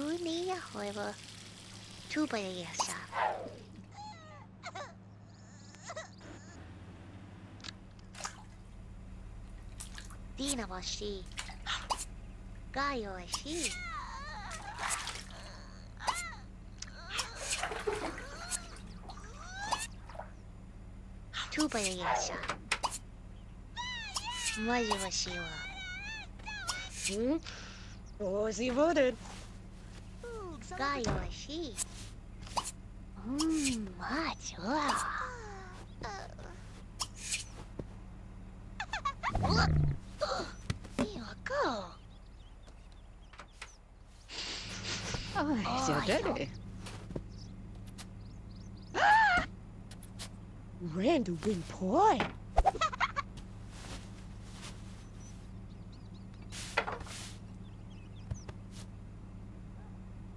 Goeie hoive. Tubayasha. Dina was she. Gaio is she. Tubayasha. Maji was she. Hmm? Oh, sie wurde. Gaio is she. Mmm, much. Here we go. Oh, sie Oh, did it. Randall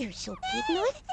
You're so paranoid.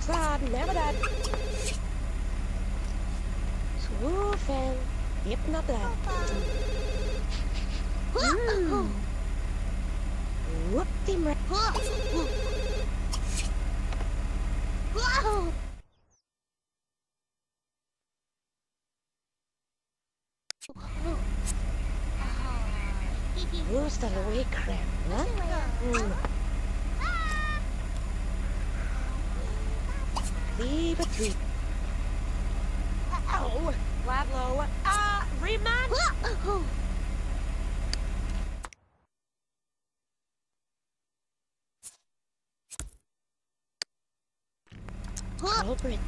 Oepsa, never that. Swoofel. Hypnoblad. Whoa. Hmm. Whoop the mra- Whoa. Whoa. Who's the way crap, huh? Mm. Leave. Oh. Ah, remind Whoa. culprit.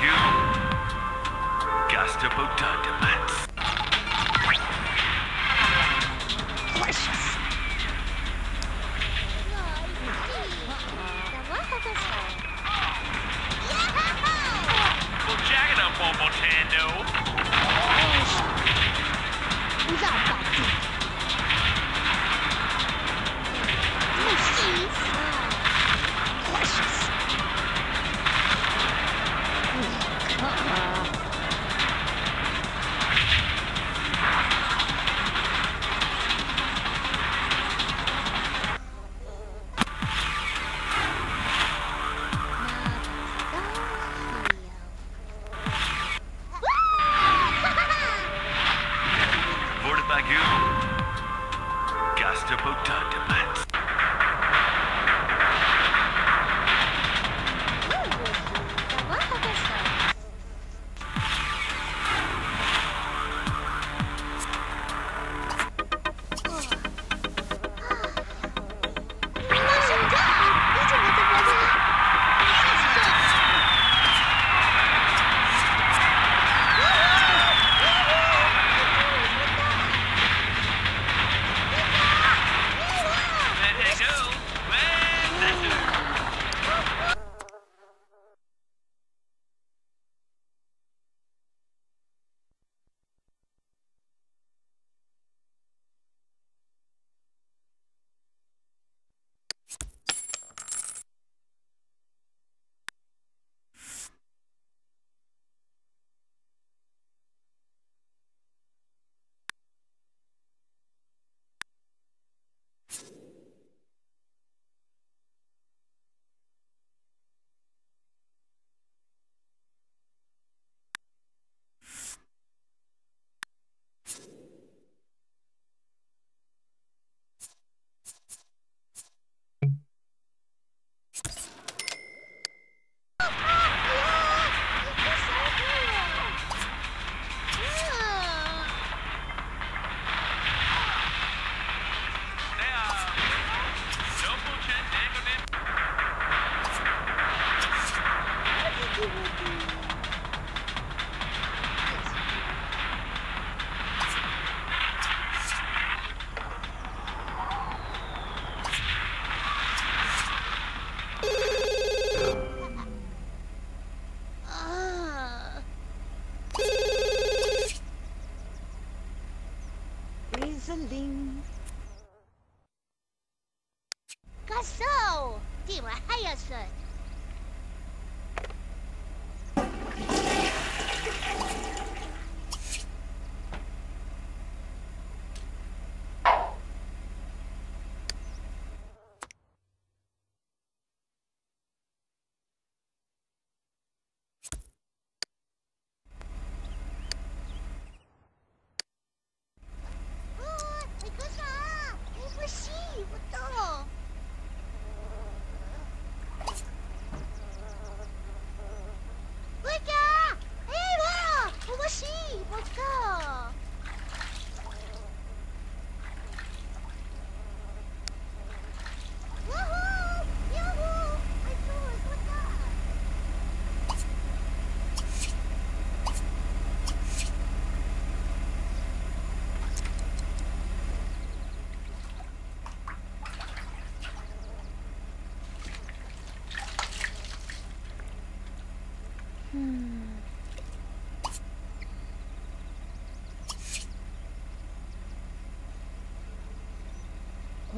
you, Gestapo Dungeon.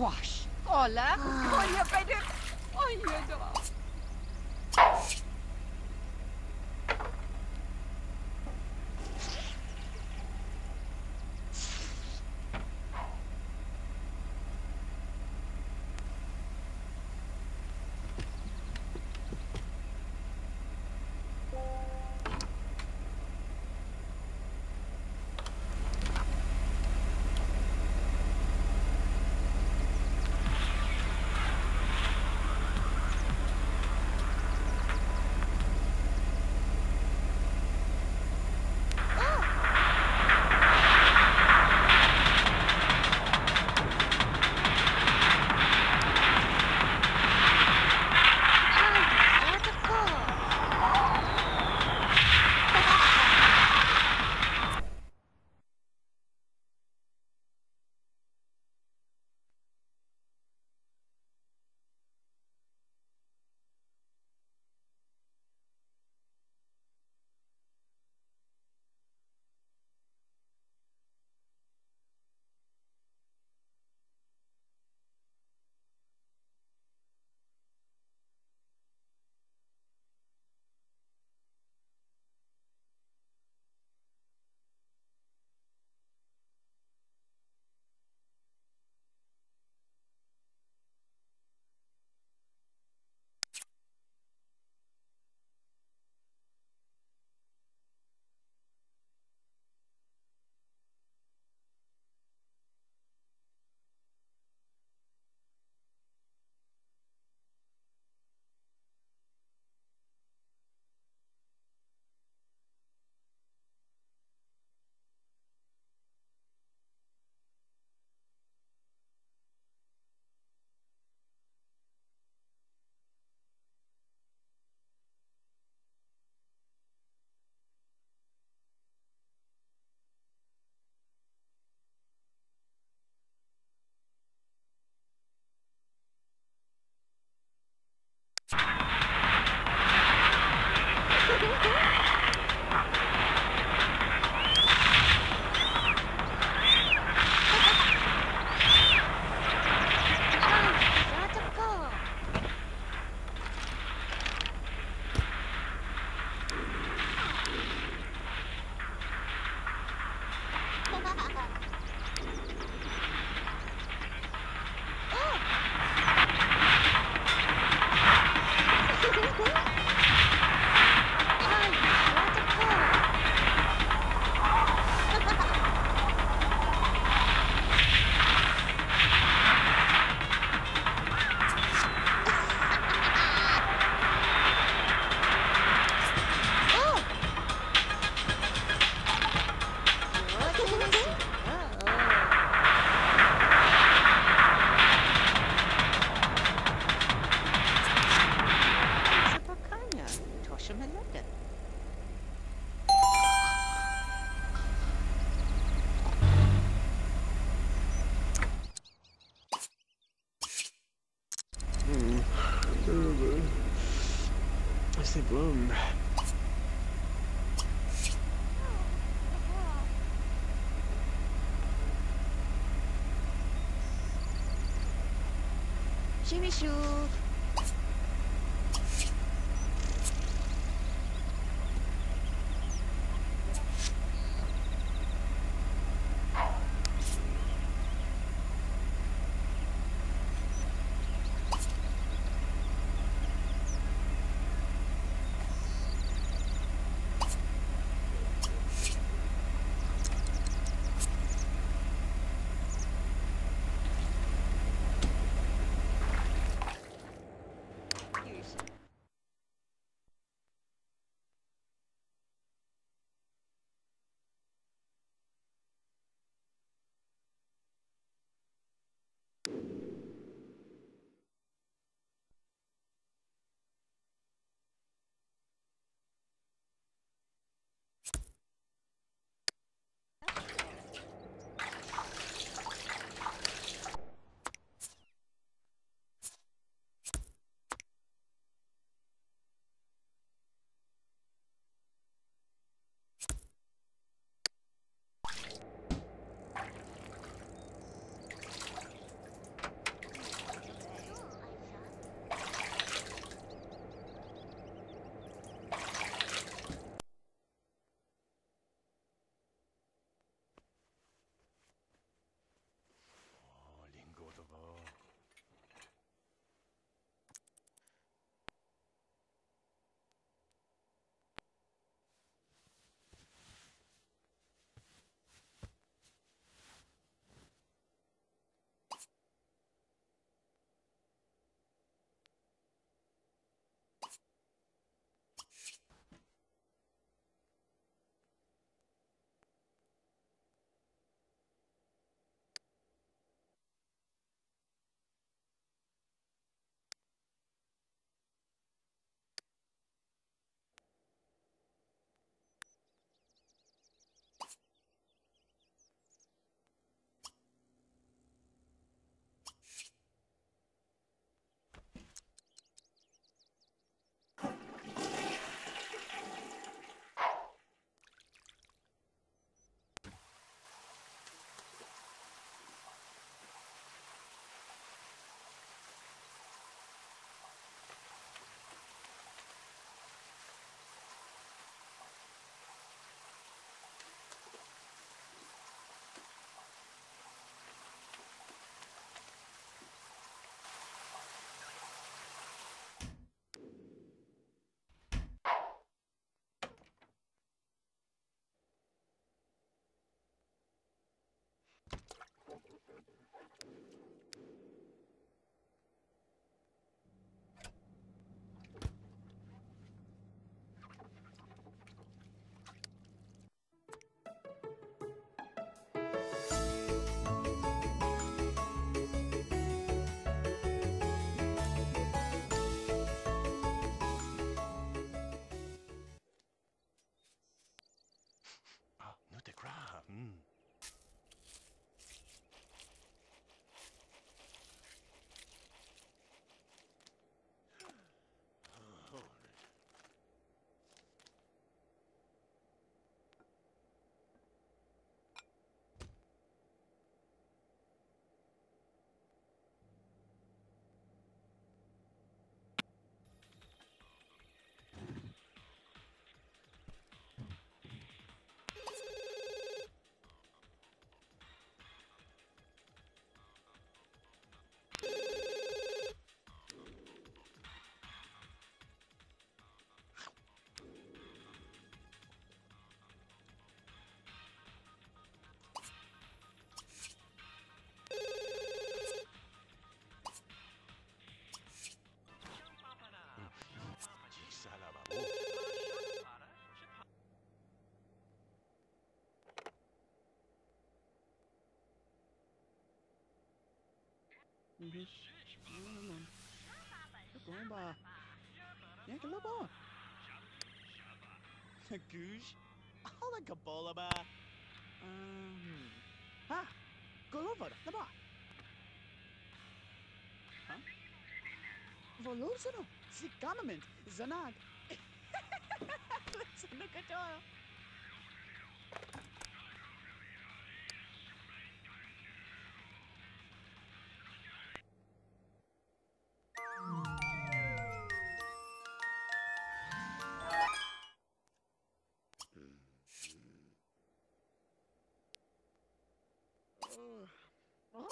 wash. Hola, voglio vedere. Voglio Dó. C'est. Jimmy. Bicho, mano. É bom, bah. É aquela boa. Goose. Olha que bola, bah. Um. Ah, Gulliver, na bah. Hã? Volúzero, Zicamament, Zanag. look at. Oh.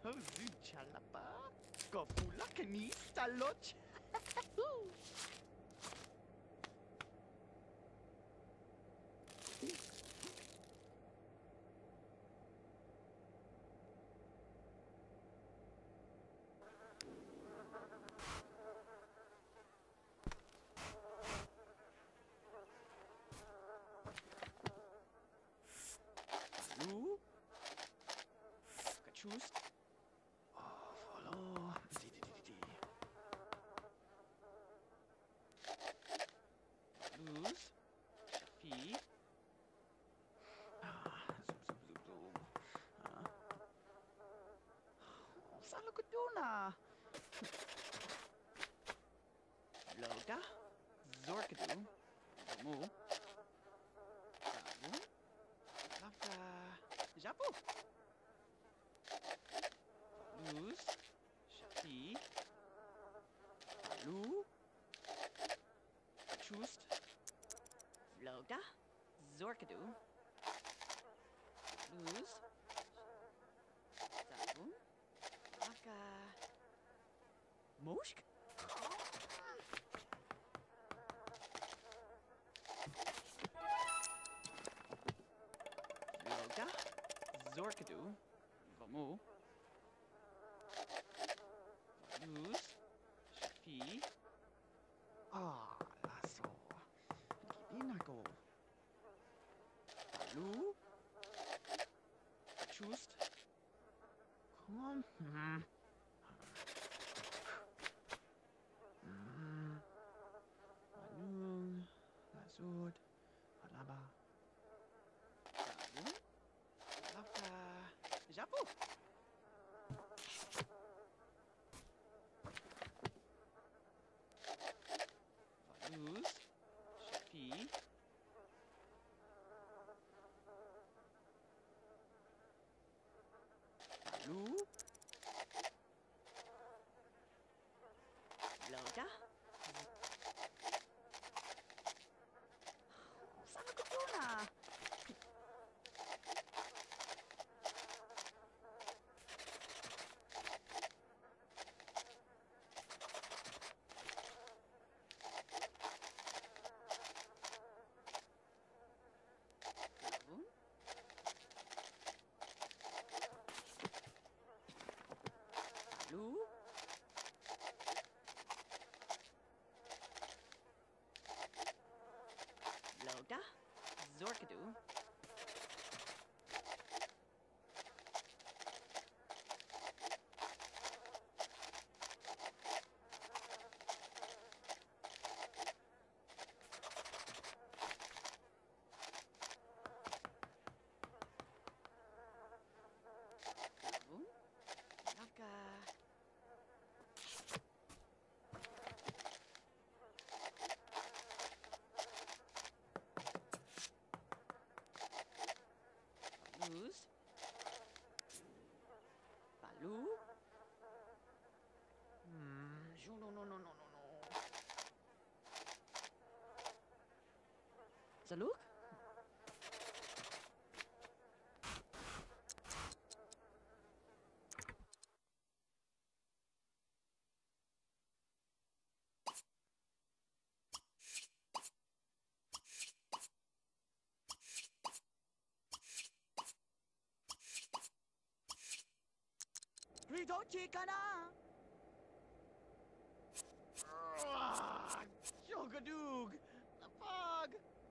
Zuchalapa, Kofula Kenista Loch. Lu, Oh, saan ko doon ah? Zorkadu, Vamu. Luz, Shafi. Ah, lasso. Ako. Lu. Chust. Come. Hmm. Hmm. Anung. Lasud. Alaba. Sabu. Lapa. Japu. Luz, Shafi. Lu, Zorkadoo. chose. Allô hmm. Non, non, non, non, non, non. Zalouk no. Zalouk? Ritochi ka na! Ah, Jogadoog! Napag! Shabadoo.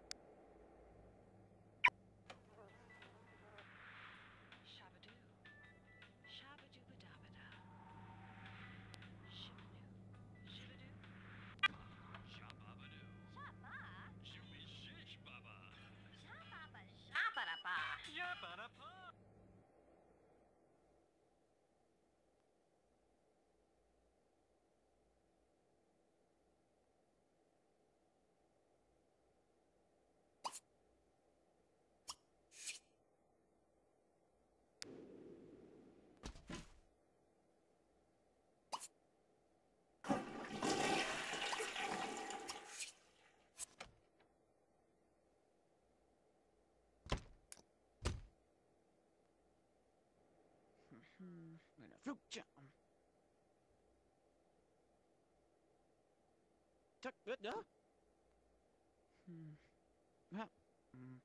And a fruit jam. Biết đó. Hmm. Ha. Hmm.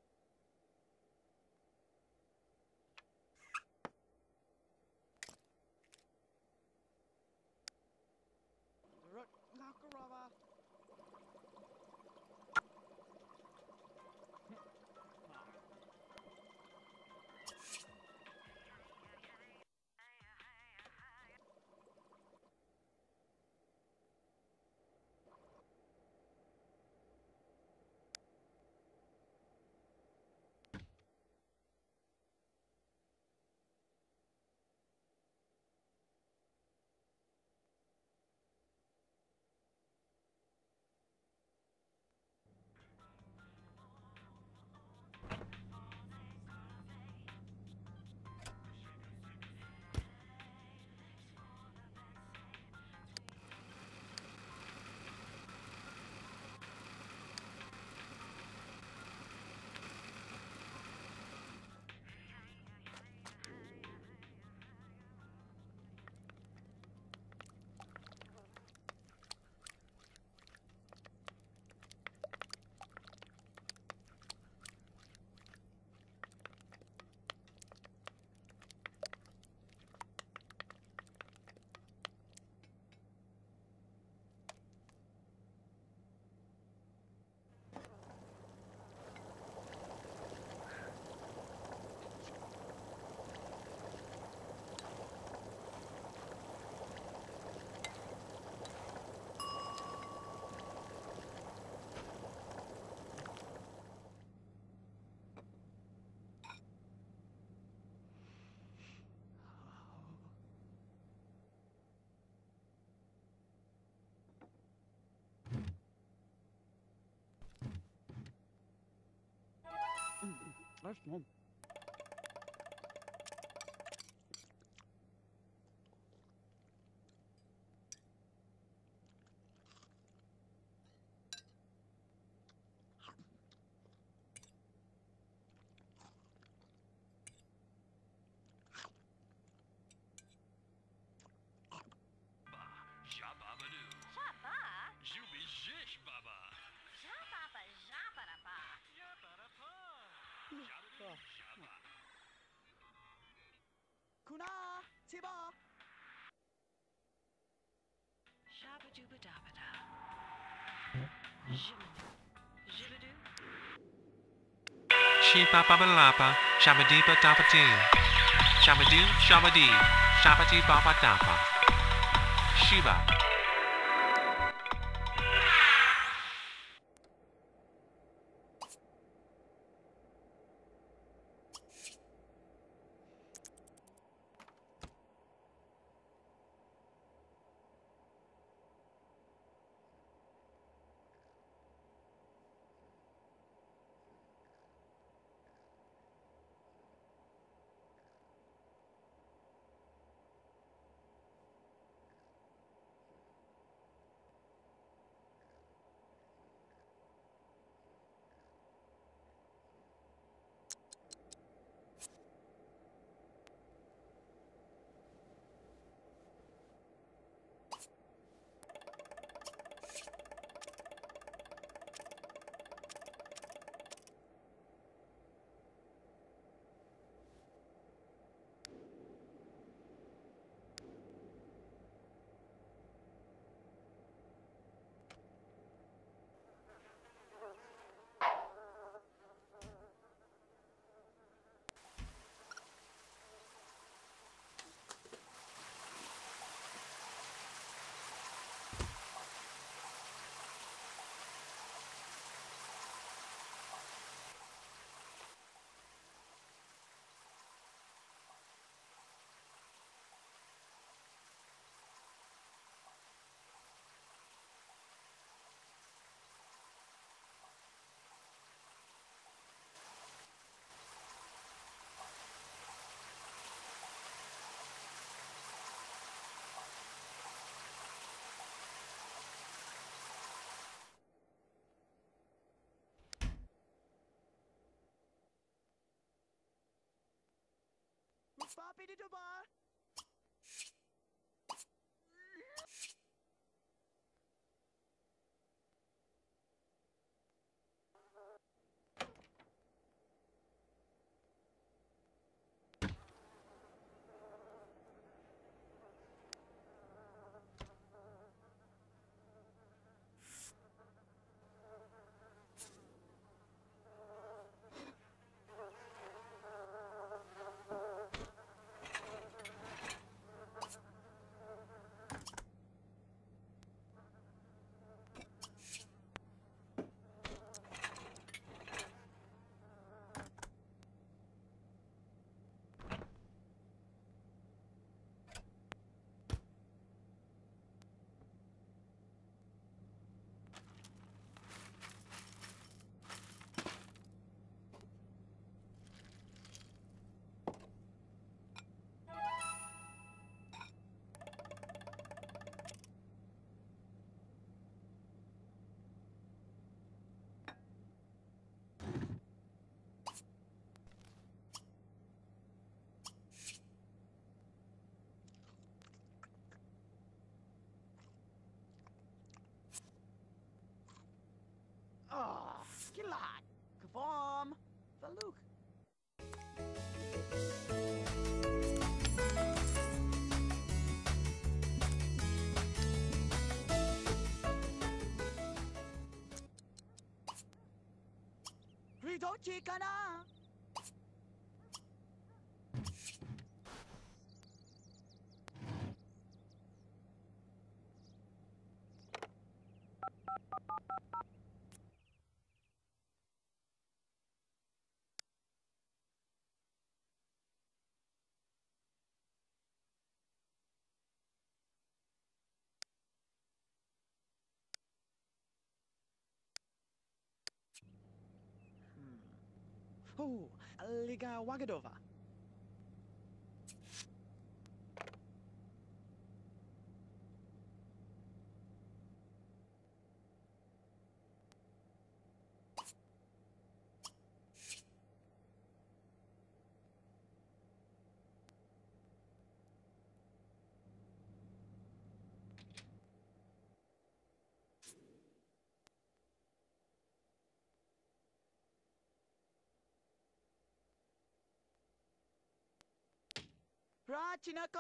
That's Sheepa baba lapa, shabadiba daba doo. Shabadoo, shabadee, shabadee baba dapa. Shiba. Bop into bar. Ờ, oh, skillet! Kavom! Valuk! Ritochi kana! Thank you. Oh, Liga ラーチナコ